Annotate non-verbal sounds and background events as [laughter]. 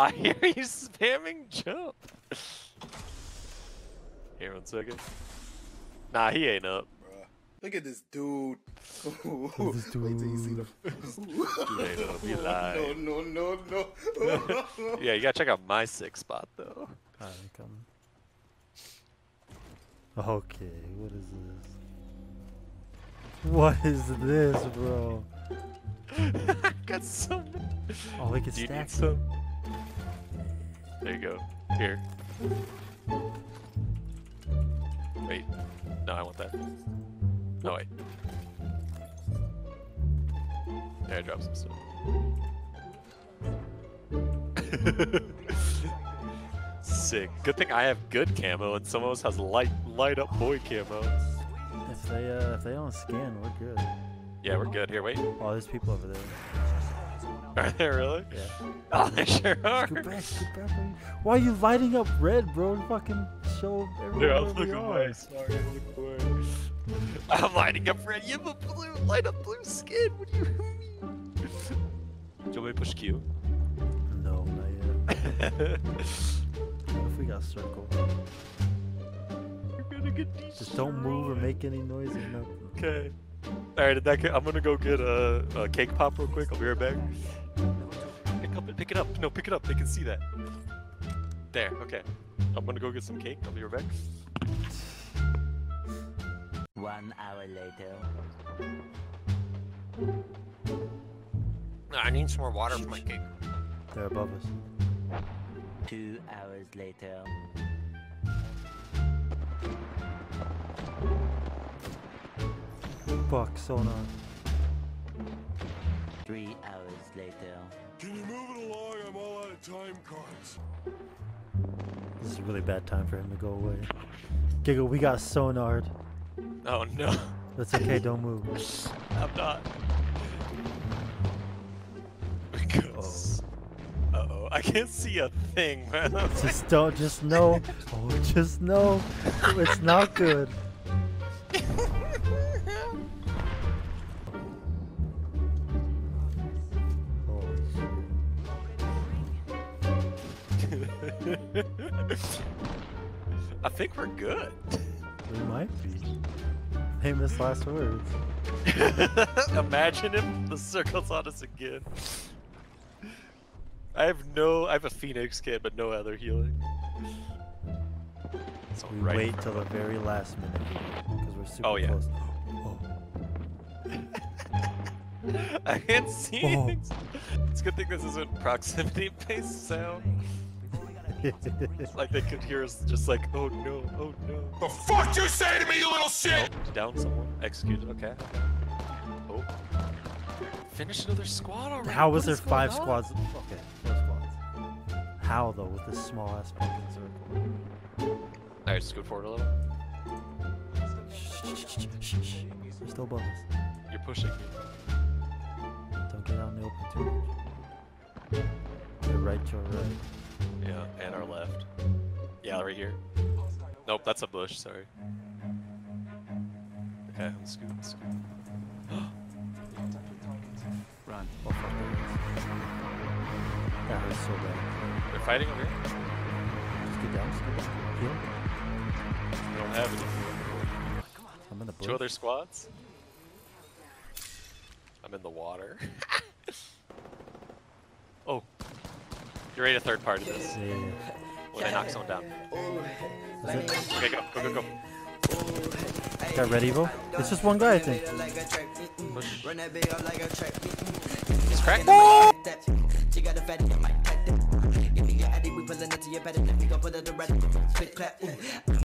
I hear you spamming jump. Here, one second. Nah, he ain't up. Bruh. Look at this dude. this Wait till you see the. Dude [laughs] ain't up. He no, [laughs] lied. no, no, no, no. [laughs] Yeah, you gotta check out my six spot though. Alright, coming. Okay, what is this? What is this, bro? I Got some. Oh, we can Do you stack need some? There you go. Here. Wait. No, I want that. No, wait. There, I dropped some stuff. [laughs] Sick. Good thing I have good camo and someone else has light light up boy camo. If they uh, if they don't scan, we're good. Yeah, we're good. Here, wait. Oh, there's people over there. Are there really? Yeah. [laughs] Oh, they sure are. Go back, go back. Why are you lighting up red, bro? And fucking show everyone Dude, I where was we looking away. Sorry, I looked away. I'm lighting up red. You have a blue, light up blue skin. What do you mean? Do you want me to push Q? No, not yet. [laughs] What if we got circle? You're gonna get Just don't move or make any noises. Nothing. Okay. All right, in that I'm gonna go get a, a cake pop real quick. I'll be right back. Pick up, pick it up. No, pick it up. They can see that. There. Okay. I'm gonna go get some cake. I'll be right back. One hour later. I need some more water for my cake. They're above us. Two hours later. Fuck, sonar. Three hours later. Can you move it along? I'm all out of time cards. This is a really bad time for him to go away. Giggle, we got sonar. Oh no. That's okay, don't move. [laughs] I'm not. Because. Uh oh. I can't see a thing, man. Just don't, just know. [laughs] Oh, just know. It's not good. [laughs] I think we're good. We might be. Famous last words. [laughs] Imagine if the circle's on us again. I have no. I have a Phoenix kit, but no other healing. All We right wait till the very last minute because we're super Oh, yeah. close. Oh. [laughs] I can't see. It's a good thing this isn't proximity-based sound. [laughs] Like they could hear us just like, oh no, oh no. The fuck you say to me, you little shit? Oh, down someone. Executed. Okay. Oh. Finish another squad already. How was What there is going five on? squads? Okay, four squads. How though with this small ass fucking circle? Alright, scoot forward a little. Shh, shh, shh, shh, shh. They're still above us. You're pushing me. Don't get out in the open too much. Your right, your right. Yeah, and our left. Yeah, right here. Nope, that's a bush, sorry. Okay, I'm scoot, I'm scoot. Run. Oh fuck that. That hurts so bad. They're fighting over here? Just get down, just get down. Heal. We don't have any. I'm in the bush. Two other squads? I'm in the water. [laughs] oh. You're ready to third party this. Yeah, yeah, yeah. When I knock someone down. Is it? Okay, go, go, go, go. Got red Evo? It's just one guy, I think. Push. Run that big up like a track. He's cracked. She